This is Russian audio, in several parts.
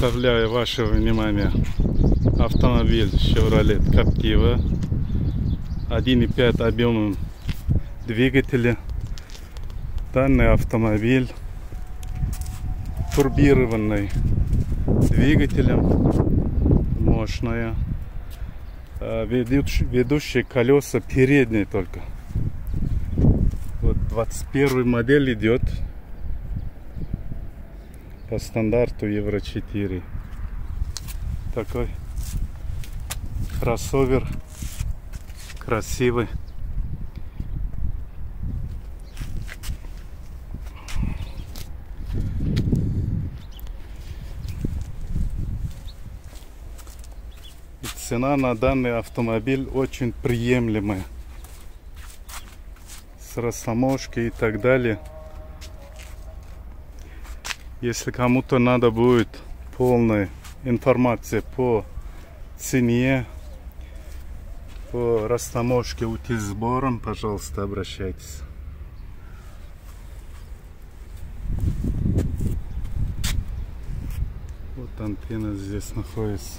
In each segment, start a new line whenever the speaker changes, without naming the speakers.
Представляю ваше внимание автомобиль Chevrolet Captiva 1.5 объемом двигателя. Данный автомобиль турбированный двигателем, мощная. А, ведущие колеса передние только. Вот 21 модель идет по стандарту Евро 4. Такой кроссовер красивый. Цена на данный автомобиль очень приемлемая. С растаможки и так далее. Если кому-то надо будет полная информация по цене, по растаможке утиль пожалуйста, обращайтесь. Вот антенна здесь находится.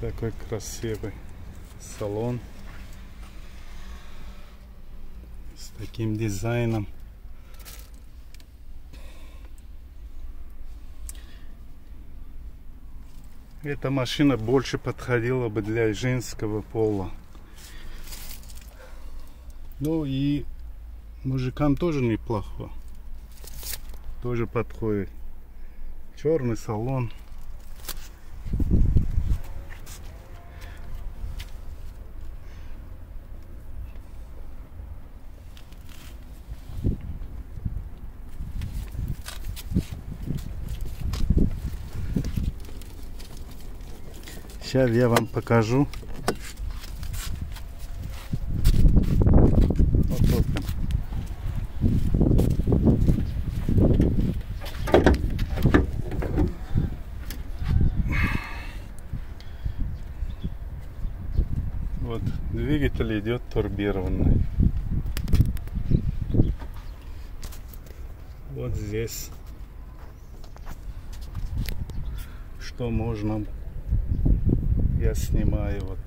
Такой красивый салон. Таким дизайном. Эта машина больше подходила бы для женского пола. Ну и мужикам тоже неплохо. Тоже подходит. Черный салон. Сейчас я вам покажу. Вот двигатель идет турбированный. Вот здесь что можно я снимаю вот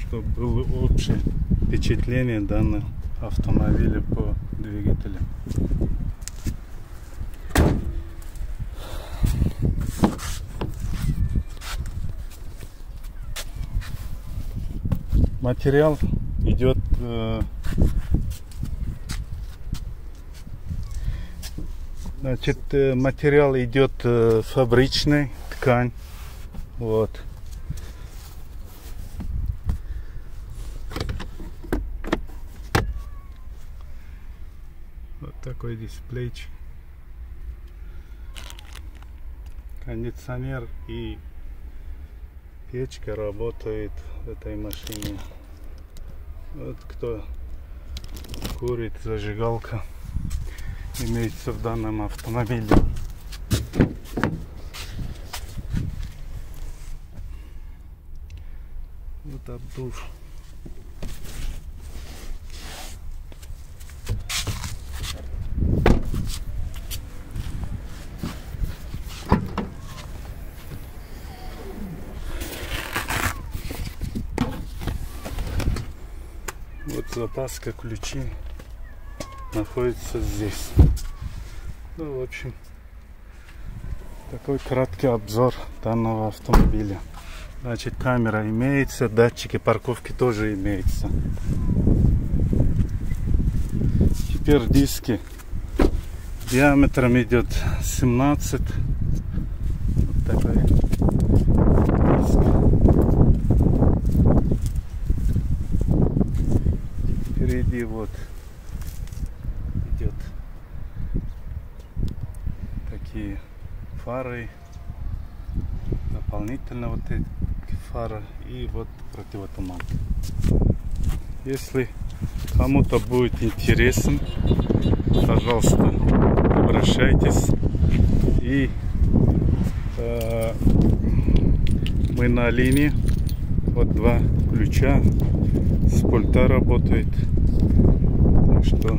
чтобы было общее впечатление данного автомобиля по двигателю. Материал идет э, Значит, э, материал идет э, фабричный, ткань. Вот. Вот такой дисплейчик. Кондиционер и печка работает в этой машине. Вот кто курит, зажигалка имеется в данном автомобиле. Вот обдув. Вот запаска ключи находится здесь. Ну, в общем, такой краткий обзор данного автомобиля. Значит, камера имеется, датчики парковки тоже имеются. Теперь диски диаметром идет 17. Вот такой диск. Впереди вот такие фары дополнительно вот эти фары и вот противотуман если кому-то будет интересен пожалуйста обращайтесь и э, мы на линии Вот два ключа. С пульта работает. Так что